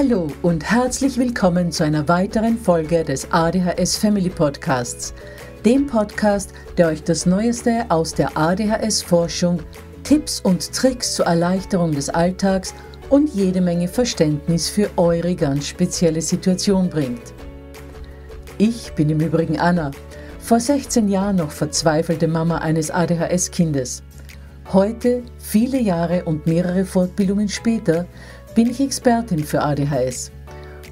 Hallo und herzlich willkommen zu einer weiteren Folge des ADHS Family Podcasts, dem Podcast, der euch das Neueste aus der ADHS-Forschung, Tipps und Tricks zur Erleichterung des Alltags und jede Menge Verständnis für eure ganz spezielle Situation bringt. Ich bin im Übrigen Anna, vor 16 Jahren noch verzweifelte Mama eines ADHS-Kindes. Heute, viele Jahre und mehrere Fortbildungen später, bin ich Expertin für ADHS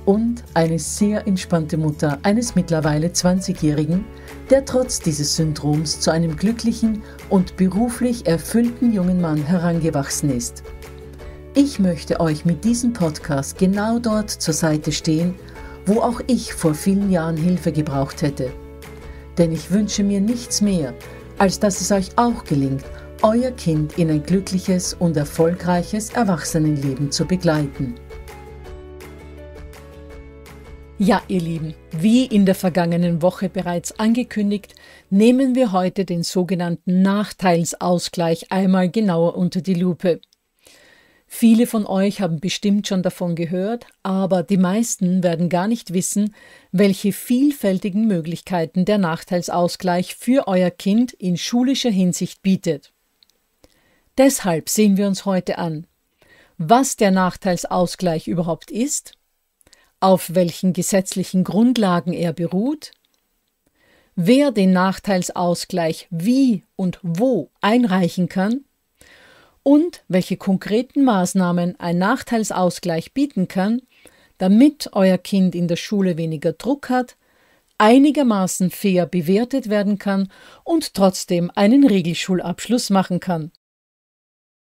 und eine sehr entspannte Mutter eines mittlerweile 20-Jährigen, der trotz dieses Syndroms zu einem glücklichen und beruflich erfüllten jungen Mann herangewachsen ist. Ich möchte euch mit diesem Podcast genau dort zur Seite stehen, wo auch ich vor vielen Jahren Hilfe gebraucht hätte. Denn ich wünsche mir nichts mehr, als dass es euch auch gelingt, euer Kind in ein glückliches und erfolgreiches Erwachsenenleben zu begleiten. Ja, ihr Lieben, wie in der vergangenen Woche bereits angekündigt, nehmen wir heute den sogenannten Nachteilsausgleich einmal genauer unter die Lupe. Viele von euch haben bestimmt schon davon gehört, aber die meisten werden gar nicht wissen, welche vielfältigen Möglichkeiten der Nachteilsausgleich für euer Kind in schulischer Hinsicht bietet. Deshalb sehen wir uns heute an, was der Nachteilsausgleich überhaupt ist, auf welchen gesetzlichen Grundlagen er beruht, wer den Nachteilsausgleich wie und wo einreichen kann und welche konkreten Maßnahmen ein Nachteilsausgleich bieten kann, damit euer Kind in der Schule weniger Druck hat, einigermaßen fair bewertet werden kann und trotzdem einen Regelschulabschluss machen kann.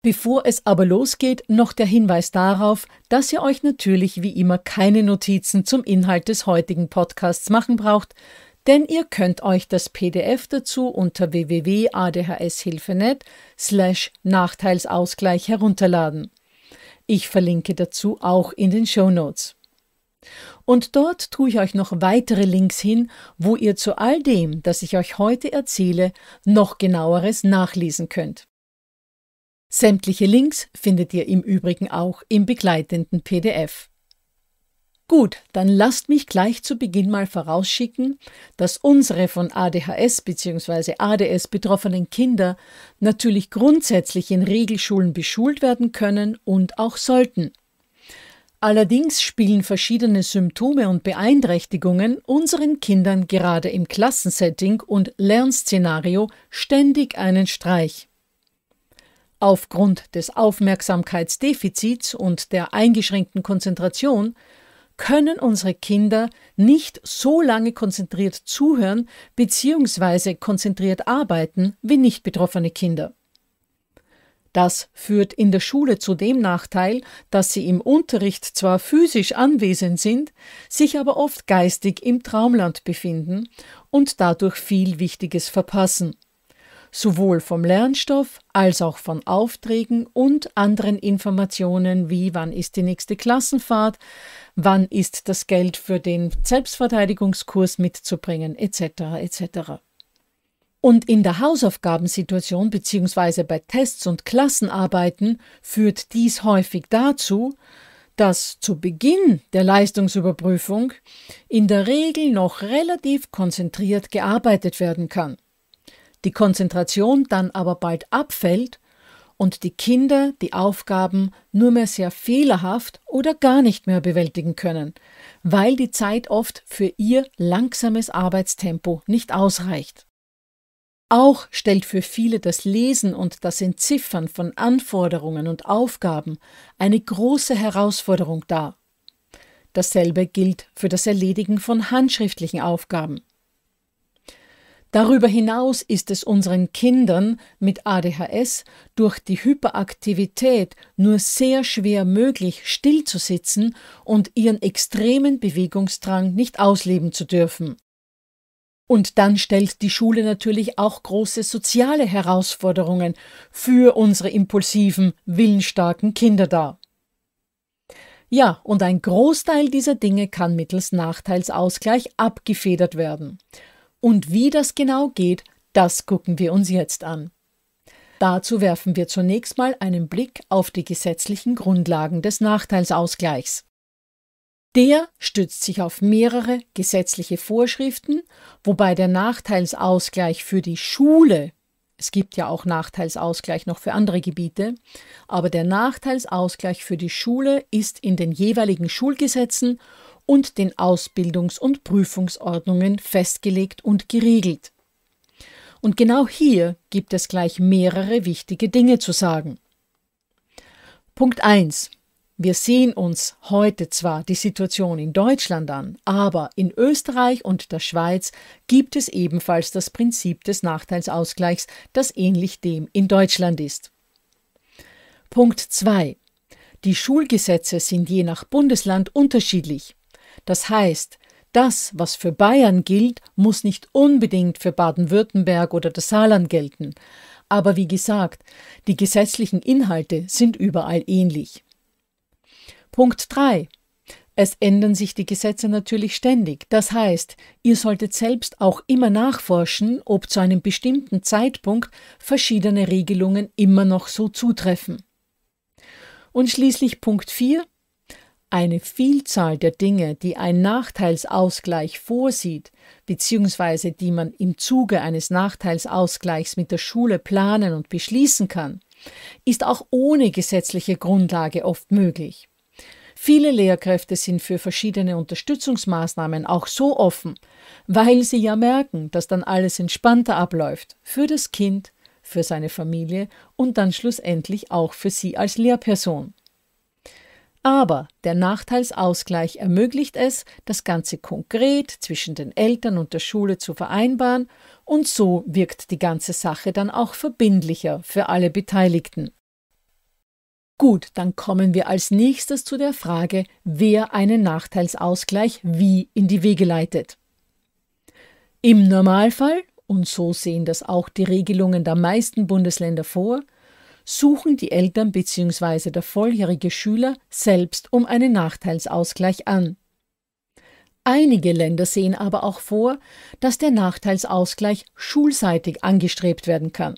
Bevor es aber losgeht, noch der Hinweis darauf, dass ihr euch natürlich wie immer keine Notizen zum Inhalt des heutigen Podcasts machen braucht, denn ihr könnt euch das PDF dazu unter www.adhshilfe.net slash Nachteilsausgleich herunterladen. Ich verlinke dazu auch in den Show Notes. Und dort tue ich euch noch weitere Links hin, wo ihr zu all dem, das ich euch heute erzähle, noch genaueres nachlesen könnt. Sämtliche Links findet ihr im Übrigen auch im begleitenden PDF. Gut, dann lasst mich gleich zu Beginn mal vorausschicken, dass unsere von ADHS bzw. ADS betroffenen Kinder natürlich grundsätzlich in Regelschulen beschult werden können und auch sollten. Allerdings spielen verschiedene Symptome und Beeinträchtigungen unseren Kindern gerade im Klassensetting und Lernszenario ständig einen Streich. Aufgrund des Aufmerksamkeitsdefizits und der eingeschränkten Konzentration können unsere Kinder nicht so lange konzentriert zuhören bzw. konzentriert arbeiten wie nicht betroffene Kinder. Das führt in der Schule zu dem Nachteil, dass sie im Unterricht zwar physisch anwesend sind, sich aber oft geistig im Traumland befinden und dadurch viel Wichtiges verpassen sowohl vom Lernstoff als auch von Aufträgen und anderen Informationen wie wann ist die nächste Klassenfahrt, wann ist das Geld für den Selbstverteidigungskurs mitzubringen, etc. etc. Und in der Hausaufgabensituation bzw. bei Tests und Klassenarbeiten führt dies häufig dazu, dass zu Beginn der Leistungsüberprüfung in der Regel noch relativ konzentriert gearbeitet werden kann die Konzentration dann aber bald abfällt und die Kinder die Aufgaben nur mehr sehr fehlerhaft oder gar nicht mehr bewältigen können, weil die Zeit oft für ihr langsames Arbeitstempo nicht ausreicht. Auch stellt für viele das Lesen und das Entziffern von Anforderungen und Aufgaben eine große Herausforderung dar. Dasselbe gilt für das Erledigen von handschriftlichen Aufgaben. Darüber hinaus ist es unseren Kindern mit ADHS durch die Hyperaktivität nur sehr schwer möglich, stillzusitzen und ihren extremen Bewegungsdrang nicht ausleben zu dürfen. Und dann stellt die Schule natürlich auch große soziale Herausforderungen für unsere impulsiven, willensstarken Kinder dar. Ja, und ein Großteil dieser Dinge kann mittels Nachteilsausgleich abgefedert werden. Und wie das genau geht, das gucken wir uns jetzt an. Dazu werfen wir zunächst mal einen Blick auf die gesetzlichen Grundlagen des Nachteilsausgleichs. Der stützt sich auf mehrere gesetzliche Vorschriften, wobei der Nachteilsausgleich für die Schule es gibt ja auch Nachteilsausgleich noch für andere Gebiete, aber der Nachteilsausgleich für die Schule ist in den jeweiligen Schulgesetzen und den Ausbildungs- und Prüfungsordnungen festgelegt und geregelt. Und genau hier gibt es gleich mehrere wichtige Dinge zu sagen. Punkt 1. Wir sehen uns heute zwar die Situation in Deutschland an, aber in Österreich und der Schweiz gibt es ebenfalls das Prinzip des Nachteilsausgleichs, das ähnlich dem in Deutschland ist. Punkt 2. Die Schulgesetze sind je nach Bundesland unterschiedlich. Das heißt, das, was für Bayern gilt, muss nicht unbedingt für Baden-Württemberg oder das Saarland gelten. Aber wie gesagt, die gesetzlichen Inhalte sind überall ähnlich. Punkt 3. Es ändern sich die Gesetze natürlich ständig. Das heißt, ihr solltet selbst auch immer nachforschen, ob zu einem bestimmten Zeitpunkt verschiedene Regelungen immer noch so zutreffen. Und schließlich Punkt 4. Eine Vielzahl der Dinge, die ein Nachteilsausgleich vorsieht, beziehungsweise die man im Zuge eines Nachteilsausgleichs mit der Schule planen und beschließen kann, ist auch ohne gesetzliche Grundlage oft möglich. Viele Lehrkräfte sind für verschiedene Unterstützungsmaßnahmen auch so offen, weil sie ja merken, dass dann alles entspannter abläuft für das Kind, für seine Familie und dann schlussendlich auch für sie als Lehrperson. Aber der Nachteilsausgleich ermöglicht es, das Ganze konkret zwischen den Eltern und der Schule zu vereinbaren, und so wirkt die ganze Sache dann auch verbindlicher für alle Beteiligten. Gut, dann kommen wir als nächstes zu der Frage, wer einen Nachteilsausgleich wie in die Wege leitet. Im Normalfall, und so sehen das auch die Regelungen der meisten Bundesländer vor, suchen die Eltern bzw. der volljährige Schüler selbst um einen Nachteilsausgleich an. Einige Länder sehen aber auch vor, dass der Nachteilsausgleich schulseitig angestrebt werden kann.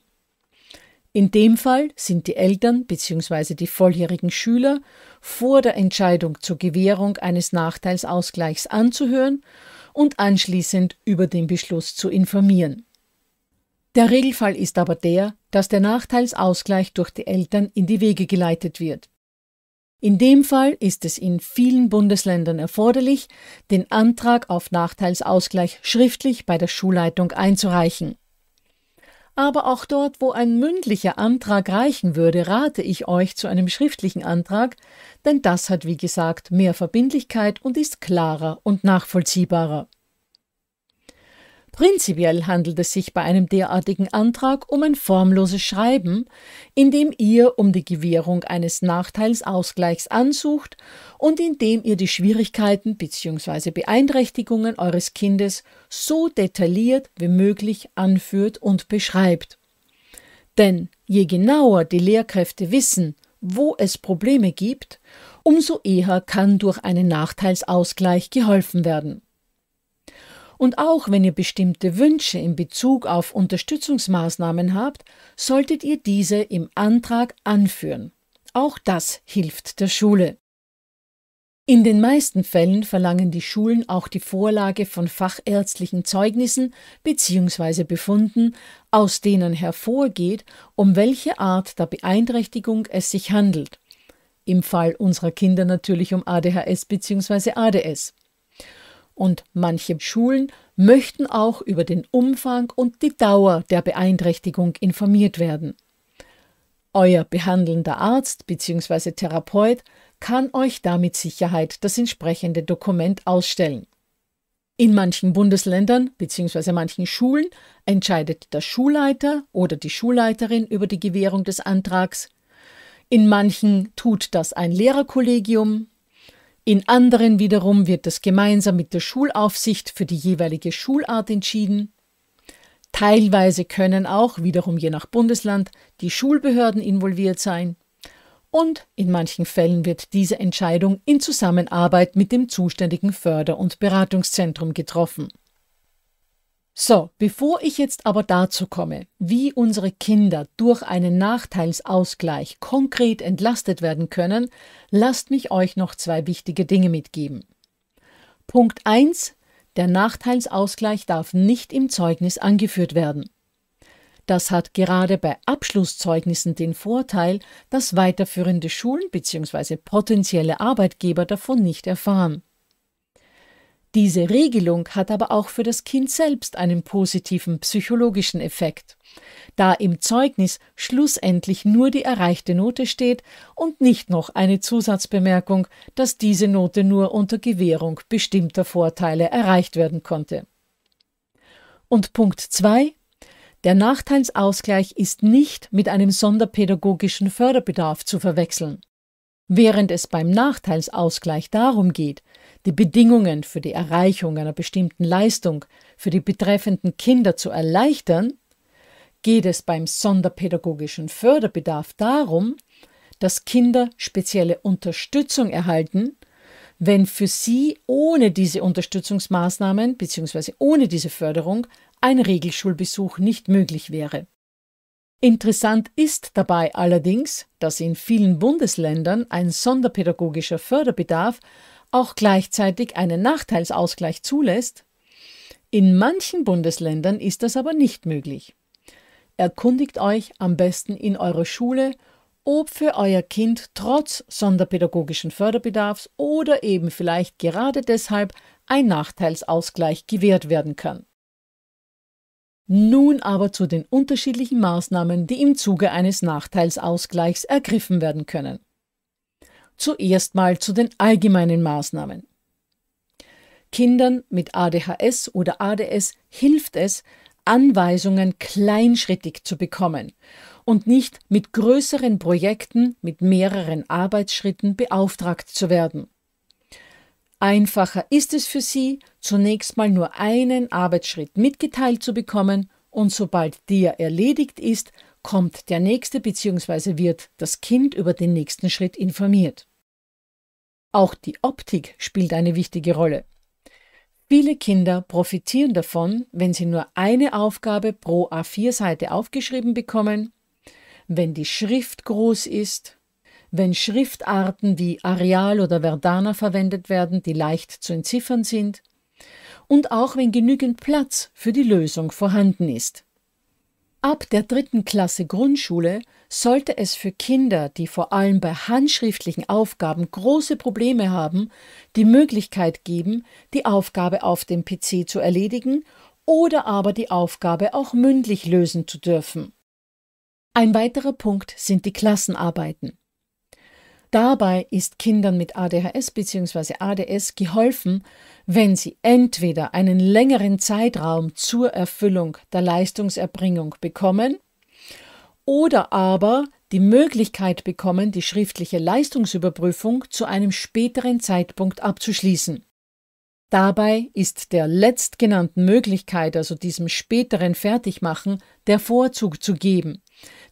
In dem Fall sind die Eltern bzw. die volljährigen Schüler vor der Entscheidung zur Gewährung eines Nachteilsausgleichs anzuhören und anschließend über den Beschluss zu informieren. Der Regelfall ist aber der, dass der Nachteilsausgleich durch die Eltern in die Wege geleitet wird. In dem Fall ist es in vielen Bundesländern erforderlich, den Antrag auf Nachteilsausgleich schriftlich bei der Schulleitung einzureichen. Aber auch dort, wo ein mündlicher Antrag reichen würde, rate ich euch zu einem schriftlichen Antrag, denn das hat, wie gesagt, mehr Verbindlichkeit und ist klarer und nachvollziehbarer. Prinzipiell handelt es sich bei einem derartigen Antrag um ein formloses Schreiben, in dem ihr um die Gewährung eines Nachteilsausgleichs ansucht und in dem ihr die Schwierigkeiten bzw. Beeinträchtigungen eures Kindes so detailliert wie möglich anführt und beschreibt. Denn je genauer die Lehrkräfte wissen, wo es Probleme gibt, umso eher kann durch einen Nachteilsausgleich geholfen werden. Und auch wenn ihr bestimmte Wünsche in Bezug auf Unterstützungsmaßnahmen habt, solltet ihr diese im Antrag anführen. Auch das hilft der Schule. In den meisten Fällen verlangen die Schulen auch die Vorlage von fachärztlichen Zeugnissen bzw. Befunden, aus denen hervorgeht, um welche Art der Beeinträchtigung es sich handelt. Im Fall unserer Kinder natürlich um ADHS bzw. ADS und manche Schulen möchten auch über den Umfang und die Dauer der Beeinträchtigung informiert werden. Euer behandelnder Arzt bzw. Therapeut kann euch da mit Sicherheit das entsprechende Dokument ausstellen. In manchen Bundesländern bzw. manchen Schulen entscheidet der Schulleiter oder die Schulleiterin über die Gewährung des Antrags. In manchen tut das ein Lehrerkollegium, in anderen wiederum wird das gemeinsam mit der Schulaufsicht für die jeweilige Schulart entschieden. Teilweise können auch, wiederum je nach Bundesland, die Schulbehörden involviert sein. und in manchen Fällen wird diese Entscheidung in Zusammenarbeit mit dem zuständigen Förder- und Beratungszentrum getroffen. So, bevor ich jetzt aber dazu komme, wie unsere Kinder durch einen Nachteilsausgleich konkret entlastet werden können, lasst mich euch noch zwei wichtige Dinge mitgeben. Punkt 1. Der Nachteilsausgleich darf nicht im Zeugnis angeführt werden. Das hat gerade bei Abschlusszeugnissen den Vorteil, dass weiterführende Schulen bzw. potenzielle Arbeitgeber davon nicht erfahren. Diese Regelung hat aber auch für das Kind selbst einen positiven psychologischen Effekt, da im Zeugnis schlussendlich nur die erreichte Note steht und nicht noch eine Zusatzbemerkung, dass diese Note nur unter Gewährung bestimmter Vorteile erreicht werden konnte. Und Punkt 2 der Nachteilsausgleich ist nicht mit einem sonderpädagogischen Förderbedarf zu verwechseln. Während es beim Nachteilsausgleich darum geht, die Bedingungen für die Erreichung einer bestimmten Leistung für die betreffenden Kinder zu erleichtern, geht es beim sonderpädagogischen Förderbedarf darum, dass Kinder spezielle Unterstützung erhalten, wenn für sie ohne diese Unterstützungsmaßnahmen bzw. ohne diese Förderung ein Regelschulbesuch nicht möglich wäre. Interessant ist dabei allerdings, dass in vielen Bundesländern ein sonderpädagogischer Förderbedarf auch gleichzeitig einen Nachteilsausgleich zulässt. In manchen Bundesländern ist das aber nicht möglich. Erkundigt euch am besten in eurer Schule, ob für euer Kind trotz sonderpädagogischen Förderbedarfs oder eben vielleicht gerade deshalb ein Nachteilsausgleich gewährt werden kann. Nun aber zu den unterschiedlichen Maßnahmen, die im Zuge eines Nachteilsausgleichs ergriffen werden können. Zuerst mal zu den allgemeinen Maßnahmen. Kindern mit ADHS oder ADS hilft es, Anweisungen kleinschrittig zu bekommen und nicht mit größeren Projekten mit mehreren Arbeitsschritten beauftragt zu werden. Einfacher ist es für Sie, zunächst mal nur einen Arbeitsschritt mitgeteilt zu bekommen und sobald der erledigt ist, kommt der nächste bzw. wird das Kind über den nächsten Schritt informiert. Auch die Optik spielt eine wichtige Rolle. Viele Kinder profitieren davon, wenn sie nur eine Aufgabe pro A4-Seite aufgeschrieben bekommen, wenn die Schrift groß ist, wenn Schriftarten wie Areal oder Verdana verwendet werden, die leicht zu entziffern sind, und auch wenn genügend Platz für die Lösung vorhanden ist. Ab der dritten Klasse Grundschule sollte es für Kinder, die vor allem bei handschriftlichen Aufgaben große Probleme haben, die Möglichkeit geben, die Aufgabe auf dem PC zu erledigen oder aber die Aufgabe auch mündlich lösen zu dürfen. Ein weiterer Punkt sind die Klassenarbeiten. Dabei ist Kindern mit ADHS bzw. ADS geholfen, wenn sie entweder einen längeren Zeitraum zur Erfüllung der Leistungserbringung bekommen oder aber die Möglichkeit bekommen, die schriftliche Leistungsüberprüfung zu einem späteren Zeitpunkt abzuschließen. Dabei ist der letztgenannten Möglichkeit, also diesem späteren Fertigmachen, der Vorzug zu geben.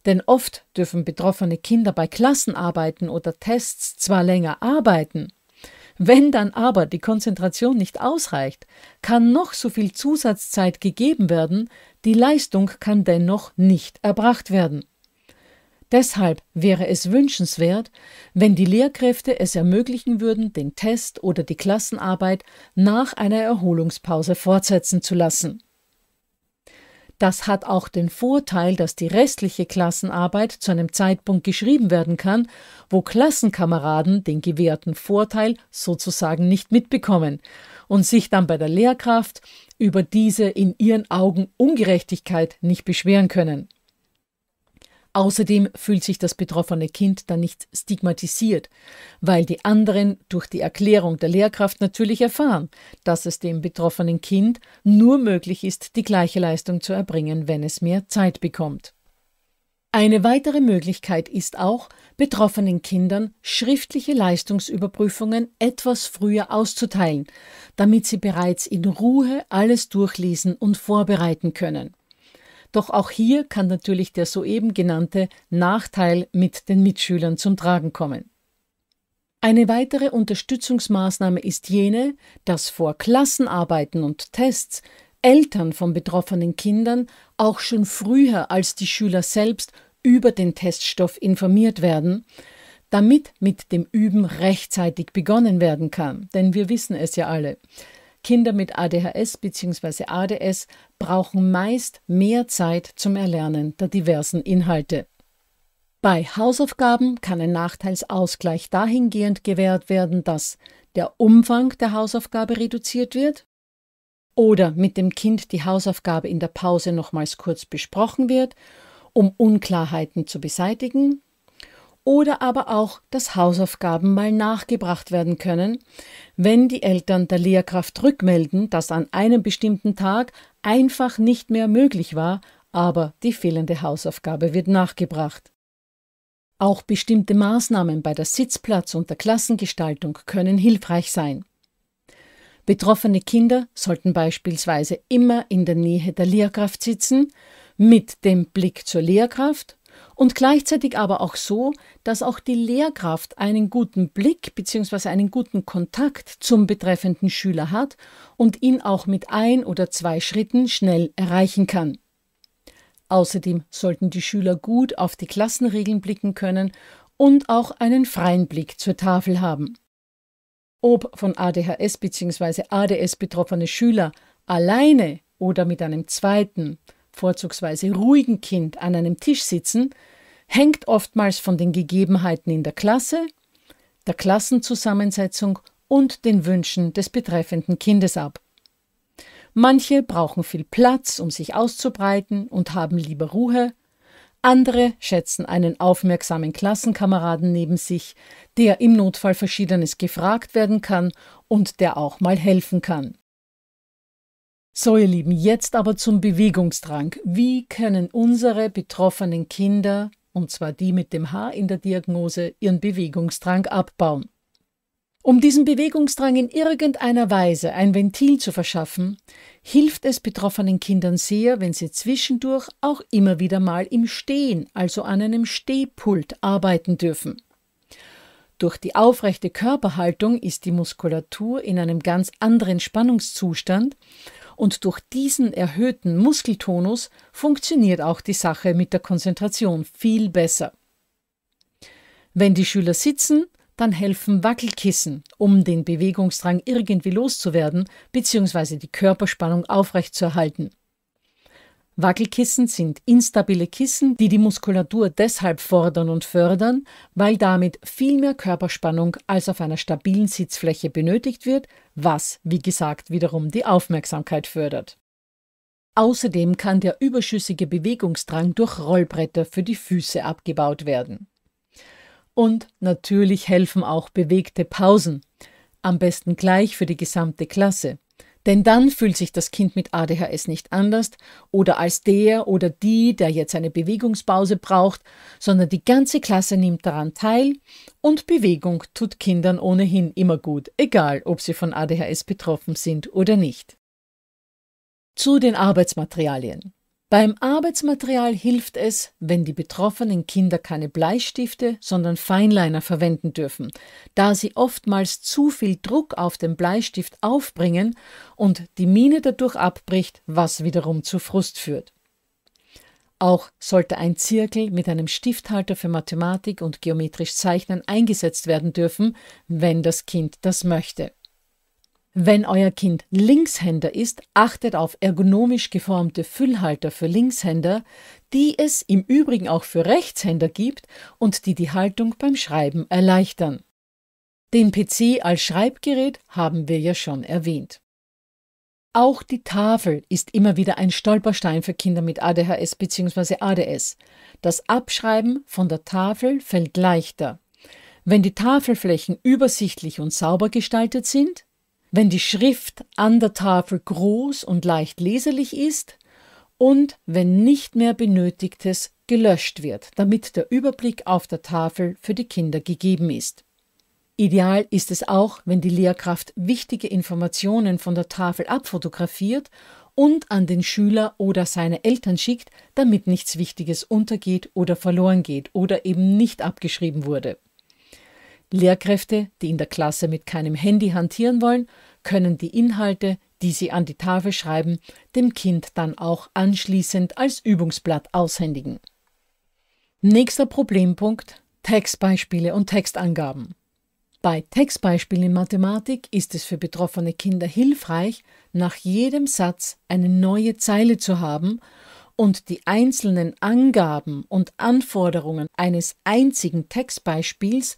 Denn oft dürfen betroffene Kinder bei Klassenarbeiten oder Tests zwar länger arbeiten, wenn dann aber die Konzentration nicht ausreicht, kann noch so viel Zusatzzeit gegeben werden, die Leistung kann dennoch nicht erbracht werden. Deshalb wäre es wünschenswert, wenn die Lehrkräfte es ermöglichen würden, den Test oder die Klassenarbeit nach einer Erholungspause fortsetzen zu lassen. Das hat auch den Vorteil, dass die restliche Klassenarbeit zu einem Zeitpunkt geschrieben werden kann, wo Klassenkameraden den gewährten Vorteil sozusagen nicht mitbekommen und sich dann bei der Lehrkraft über diese in ihren Augen Ungerechtigkeit nicht beschweren können. Außerdem fühlt sich das betroffene Kind dann nicht stigmatisiert, weil die anderen durch die Erklärung der Lehrkraft natürlich erfahren, dass es dem betroffenen Kind nur möglich ist, die gleiche Leistung zu erbringen, wenn es mehr Zeit bekommt. Eine weitere Möglichkeit ist auch, betroffenen Kindern schriftliche Leistungsüberprüfungen etwas früher auszuteilen, damit sie bereits in Ruhe alles durchlesen und vorbereiten können. Doch auch hier kann natürlich der soeben genannte Nachteil mit den Mitschülern zum Tragen kommen. Eine weitere Unterstützungsmaßnahme ist jene, dass vor Klassenarbeiten und Tests Eltern von betroffenen Kindern auch schon früher als die Schüler selbst über den Teststoff informiert werden, damit mit dem Üben rechtzeitig begonnen werden kann. Denn wir wissen es ja alle. Kinder mit ADHS bzw. ADS brauchen meist mehr Zeit zum Erlernen der diversen Inhalte. Bei Hausaufgaben kann ein Nachteilsausgleich dahingehend gewährt werden, dass der Umfang der Hausaufgabe reduziert wird oder mit dem Kind die Hausaufgabe in der Pause nochmals kurz besprochen wird, um Unklarheiten zu beseitigen oder aber auch, dass Hausaufgaben mal nachgebracht werden können, wenn die Eltern der Lehrkraft rückmelden, dass an einem bestimmten Tag einfach nicht mehr möglich war, aber die fehlende Hausaufgabe wird nachgebracht. Auch bestimmte Maßnahmen bei der Sitzplatz- und der Klassengestaltung können hilfreich sein. Betroffene Kinder sollten beispielsweise immer in der Nähe der Lehrkraft sitzen, mit dem Blick zur Lehrkraft und gleichzeitig aber auch so, dass auch die Lehrkraft einen guten Blick bzw. einen guten Kontakt zum betreffenden Schüler hat und ihn auch mit ein oder zwei Schritten schnell erreichen kann. Außerdem sollten die Schüler gut auf die Klassenregeln blicken können und auch einen freien Blick zur Tafel haben. Ob von ADHS bzw. ADS betroffene Schüler alleine oder mit einem zweiten vorzugsweise ruhigen Kind an einem Tisch sitzen, hängt oftmals von den Gegebenheiten in der Klasse, der Klassenzusammensetzung und den Wünschen des betreffenden Kindes ab. Manche brauchen viel Platz, um sich auszubreiten und haben lieber Ruhe, andere schätzen einen aufmerksamen Klassenkameraden neben sich, der im Notfall Verschiedenes gefragt werden kann und der auch mal helfen kann. So, ihr Lieben, jetzt aber zum Bewegungsdrang. Wie können unsere betroffenen Kinder, und zwar die mit dem H in der Diagnose, ihren Bewegungsdrang abbauen? Um diesem Bewegungsdrang in irgendeiner Weise ein Ventil zu verschaffen, hilft es betroffenen Kindern sehr, wenn sie zwischendurch auch immer wieder mal im Stehen, also an einem Stehpult, arbeiten dürfen. Durch die aufrechte Körperhaltung ist die Muskulatur in einem ganz anderen Spannungszustand und durch diesen erhöhten Muskeltonus funktioniert auch die Sache mit der Konzentration viel besser. Wenn die Schüler sitzen, dann helfen Wackelkissen, um den Bewegungsdrang irgendwie loszuwerden bzw. die Körperspannung aufrechtzuerhalten. Wackelkissen sind instabile Kissen, die die Muskulatur deshalb fordern und fördern, weil damit viel mehr Körperspannung als auf einer stabilen Sitzfläche benötigt wird, was, wie gesagt, wiederum die Aufmerksamkeit fördert. Außerdem kann der überschüssige Bewegungsdrang durch Rollbretter für die Füße abgebaut werden. Und natürlich helfen auch bewegte Pausen, am besten gleich für die gesamte Klasse. Denn dann fühlt sich das Kind mit ADHS nicht anders oder als der oder die, der jetzt eine Bewegungspause braucht, sondern die ganze Klasse nimmt daran teil und Bewegung tut Kindern ohnehin immer gut, egal ob sie von ADHS betroffen sind oder nicht. Zu den Arbeitsmaterialien. Beim Arbeitsmaterial hilft es, wenn die betroffenen Kinder keine Bleistifte, sondern Feinliner verwenden dürfen, da sie oftmals zu viel Druck auf den Bleistift aufbringen und die Mine dadurch abbricht, was wiederum zu Frust führt. Auch sollte ein Zirkel mit einem Stifthalter für Mathematik und geometrisch Zeichnen eingesetzt werden dürfen, wenn das Kind das möchte. Wenn euer Kind Linkshänder ist, achtet auf ergonomisch geformte Füllhalter für Linkshänder, die es im Übrigen auch für Rechtshänder gibt und die die Haltung beim Schreiben erleichtern. Den PC als Schreibgerät haben wir ja schon erwähnt. Auch die Tafel ist immer wieder ein Stolperstein für Kinder mit ADHS bzw. ADS. Das Abschreiben von der Tafel fällt leichter. Wenn die Tafelflächen übersichtlich und sauber gestaltet sind, wenn die Schrift an der Tafel groß und leicht leserlich ist und wenn nicht mehr benötigtes gelöscht wird, damit der Überblick auf der Tafel für die Kinder gegeben ist. Ideal ist es auch, wenn die Lehrkraft wichtige Informationen von der Tafel abfotografiert und an den Schüler oder seine Eltern schickt, damit nichts Wichtiges untergeht oder verloren geht oder eben nicht abgeschrieben wurde. Lehrkräfte, die in der Klasse mit keinem Handy hantieren wollen, können die Inhalte, die sie an die Tafel schreiben, dem Kind dann auch anschließend als Übungsblatt aushändigen. Nächster Problempunkt Textbeispiele und Textangaben. Bei Textbeispielen in Mathematik ist es für betroffene Kinder hilfreich, nach jedem Satz eine neue Zeile zu haben und die einzelnen Angaben und Anforderungen eines einzigen Textbeispiels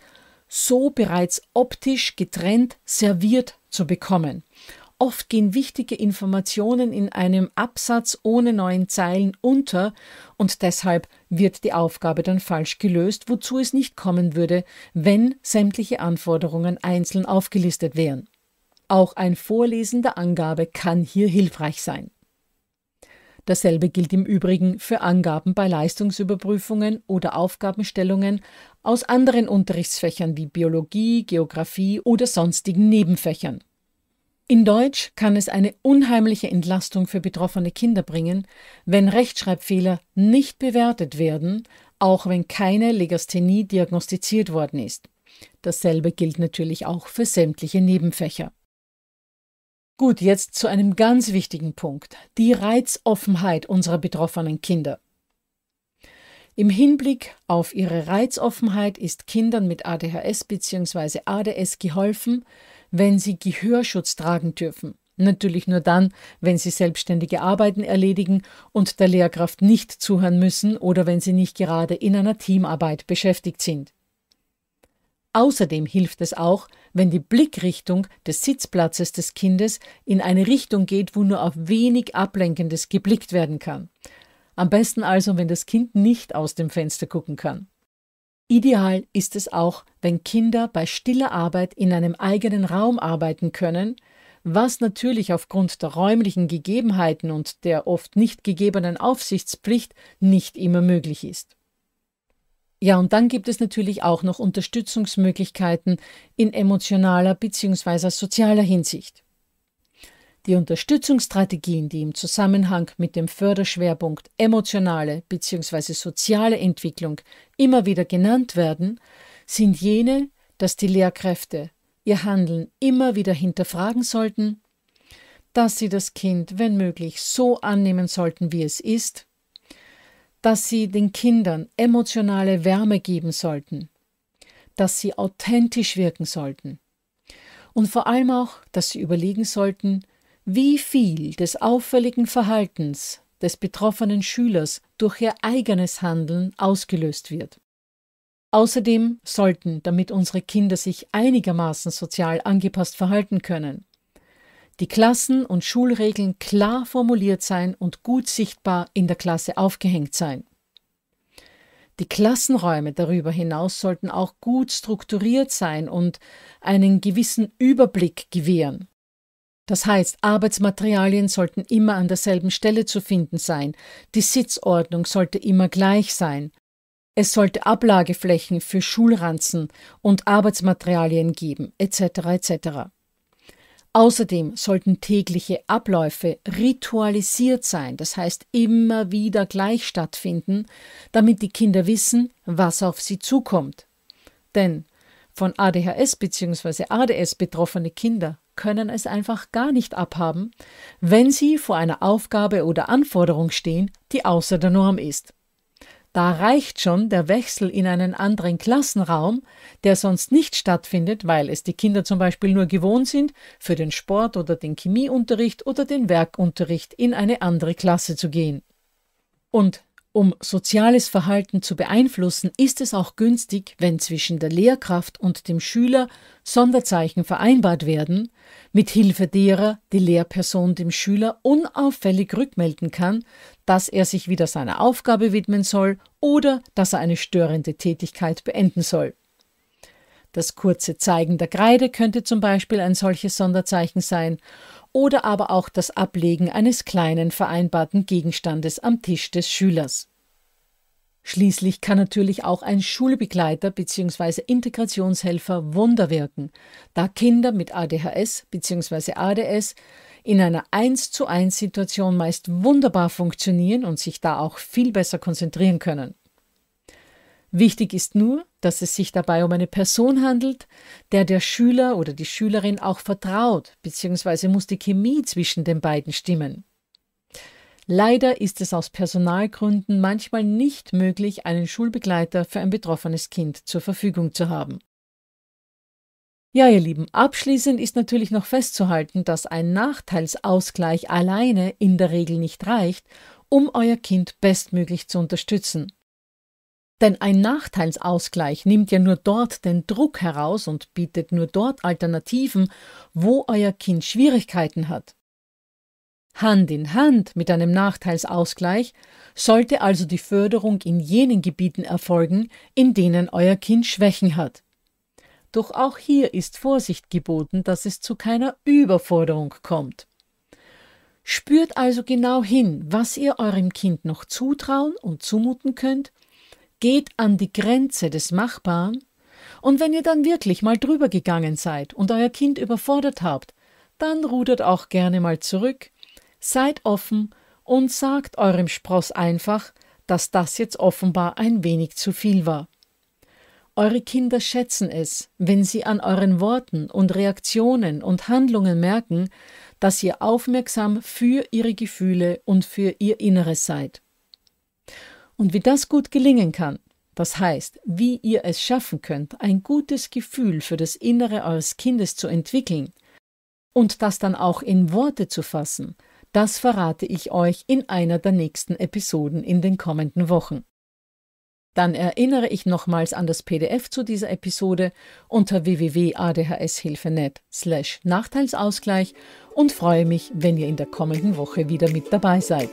so bereits optisch getrennt serviert zu bekommen Oft gehen wichtige Informationen in einem Absatz ohne neuen Zeilen unter und deshalb wird die Aufgabe dann falsch gelöst, wozu es nicht kommen würde, wenn sämtliche Anforderungen einzeln aufgelistet wären. Auch ein Vorlesen der Angabe kann hier hilfreich sein. Dasselbe gilt im Übrigen für Angaben bei Leistungsüberprüfungen oder Aufgabenstellungen aus anderen Unterrichtsfächern wie Biologie, Geographie oder sonstigen Nebenfächern. In Deutsch kann es eine unheimliche Entlastung für betroffene Kinder bringen, wenn Rechtschreibfehler nicht bewertet werden, auch wenn keine Legasthenie diagnostiziert worden ist. Dasselbe gilt natürlich auch für sämtliche Nebenfächer. Gut, jetzt zu einem ganz wichtigen Punkt, die Reizoffenheit unserer betroffenen Kinder. Im Hinblick auf ihre Reizoffenheit ist Kindern mit ADHS bzw. ADS geholfen, wenn sie Gehörschutz tragen dürfen. Natürlich nur dann, wenn sie selbstständige Arbeiten erledigen und der Lehrkraft nicht zuhören müssen oder wenn sie nicht gerade in einer Teamarbeit beschäftigt sind. Außerdem hilft es auch, wenn die Blickrichtung des Sitzplatzes des Kindes in eine Richtung geht, wo nur auf wenig Ablenkendes geblickt werden kann. Am besten also, wenn das Kind nicht aus dem Fenster gucken kann. Ideal ist es auch, wenn Kinder bei stiller Arbeit in einem eigenen Raum arbeiten können, was natürlich aufgrund der räumlichen Gegebenheiten und der oft nicht gegebenen Aufsichtspflicht nicht immer möglich ist. Ja, und dann gibt es natürlich auch noch Unterstützungsmöglichkeiten in emotionaler bzw. sozialer Hinsicht. Die Unterstützungsstrategien, die im Zusammenhang mit dem Förderschwerpunkt emotionale bzw. soziale Entwicklung immer wieder genannt werden, sind jene, dass die Lehrkräfte ihr Handeln immer wieder hinterfragen sollten, dass sie das Kind, wenn möglich, so annehmen sollten, wie es ist, dass sie den Kindern emotionale Wärme geben sollten, dass sie authentisch wirken sollten und vor allem auch, dass sie überlegen sollten, wie viel des auffälligen Verhaltens des betroffenen Schülers durch ihr eigenes Handeln ausgelöst wird. Außerdem sollten, damit unsere Kinder sich einigermaßen sozial angepasst verhalten können, die Klassen- und Schulregeln klar formuliert sein und gut sichtbar in der Klasse aufgehängt sein. Die Klassenräume darüber hinaus sollten auch gut strukturiert sein und einen gewissen Überblick gewähren. Das heißt, Arbeitsmaterialien sollten immer an derselben Stelle zu finden sein, die Sitzordnung sollte immer gleich sein, es sollte Ablageflächen für Schulranzen und Arbeitsmaterialien geben, etc. etc. Außerdem sollten tägliche Abläufe ritualisiert sein, das heißt immer wieder gleich stattfinden, damit die Kinder wissen, was auf sie zukommt. Denn von ADHS bzw. ADS betroffene Kinder können es einfach gar nicht abhaben, wenn sie vor einer Aufgabe oder Anforderung stehen, die außer der Norm ist. Da reicht schon der Wechsel in einen anderen Klassenraum, der sonst nicht stattfindet, weil es die Kinder zum Beispiel nur gewohnt sind, für den Sport oder den Chemieunterricht oder den Werkunterricht in eine andere Klasse zu gehen. Und um soziales Verhalten zu beeinflussen, ist es auch günstig, wenn zwischen der Lehrkraft und dem Schüler Sonderzeichen vereinbart werden, mit Hilfe derer die Lehrperson dem Schüler unauffällig rückmelden kann, dass er sich wieder seiner Aufgabe widmen soll oder dass er eine störende Tätigkeit beenden soll. Das kurze Zeigen der Kreide könnte zum Beispiel ein solches Sonderzeichen sein oder aber auch das Ablegen eines kleinen vereinbarten Gegenstandes am Tisch des Schülers. Schließlich kann natürlich auch ein Schulbegleiter bzw. Integrationshelfer Wunder wirken, da Kinder mit ADHS bzw. ADS in einer 1 zu 1 Situation meist wunderbar funktionieren und sich da auch viel besser konzentrieren können. Wichtig ist nur, dass es sich dabei um eine Person handelt, der der Schüler oder die Schülerin auch vertraut, bzw. muss die Chemie zwischen den beiden stimmen. Leider ist es aus Personalgründen manchmal nicht möglich, einen Schulbegleiter für ein betroffenes Kind zur Verfügung zu haben. Ja, ihr Lieben, abschließend ist natürlich noch festzuhalten, dass ein Nachteilsausgleich alleine in der Regel nicht reicht, um euer Kind bestmöglich zu unterstützen. Denn ein Nachteilsausgleich nimmt ja nur dort den Druck heraus und bietet nur dort Alternativen, wo euer Kind Schwierigkeiten hat. Hand in Hand mit einem Nachteilsausgleich sollte also die Förderung in jenen Gebieten erfolgen, in denen euer Kind Schwächen hat. Doch auch hier ist Vorsicht geboten, dass es zu keiner Überforderung kommt. Spürt also genau hin, was ihr eurem Kind noch zutrauen und zumuten könnt, geht an die Grenze des Machbaren, und wenn ihr dann wirklich mal drüber gegangen seid und euer Kind überfordert habt, dann rudert auch gerne mal zurück Seid offen und sagt eurem Spross einfach, dass das jetzt offenbar ein wenig zu viel war. Eure Kinder schätzen es, wenn sie an euren Worten und Reaktionen und Handlungen merken, dass ihr aufmerksam für ihre Gefühle und für ihr Inneres seid. Und wie das gut gelingen kann, das heißt, wie ihr es schaffen könnt, ein gutes Gefühl für das Innere eures Kindes zu entwickeln und das dann auch in Worte zu fassen, das verrate ich euch in einer der nächsten Episoden in den kommenden Wochen. Dann erinnere ich nochmals an das PDF zu dieser Episode unter www.adhshilfe.net slash Nachteilsausgleich und freue mich, wenn ihr in der kommenden Woche wieder mit dabei seid.